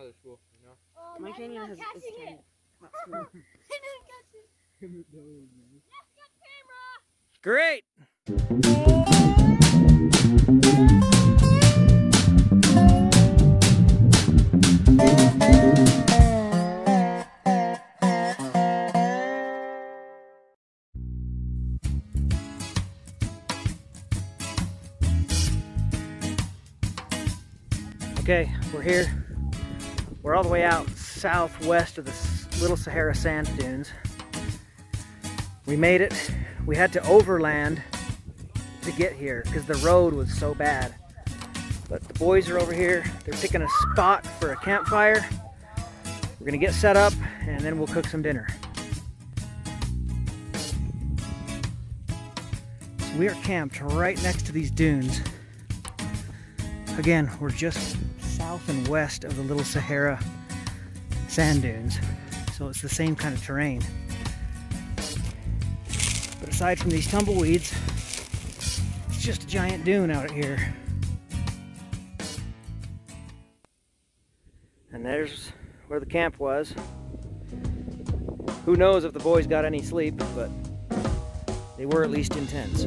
another school, you know? Oh, My canyon has is catching tiny. it. Not small. I didn't catch it. Camera. Great. Okay, we're here. We're all the way out southwest of the Little Sahara Sand Dunes. We made it. We had to overland to get here because the road was so bad. But the boys are over here. They're picking a spot for a campfire. We're gonna get set up and then we'll cook some dinner. So we are camped right next to these dunes. Again, we're just south and west of the Little Sahara sand dunes. So it's the same kind of terrain. But aside from these tumbleweeds, it's just a giant dune out here. And there's where the camp was. Who knows if the boys got any sleep, but they were at least intense.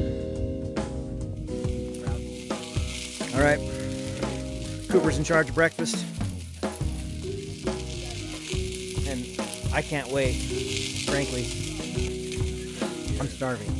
All right, Cooper's in charge of breakfast. And I can't wait, frankly. I'm starving.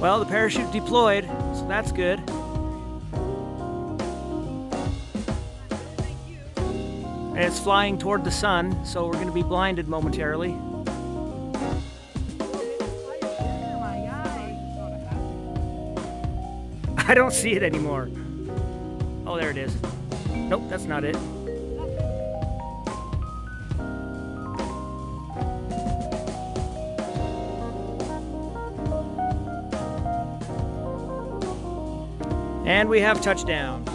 Well, the parachute deployed, so that's good. And it's flying toward the sun, so we're going to be blinded momentarily. I don't see it anymore. Oh, there it is. Nope, that's not it. And we have touchdown.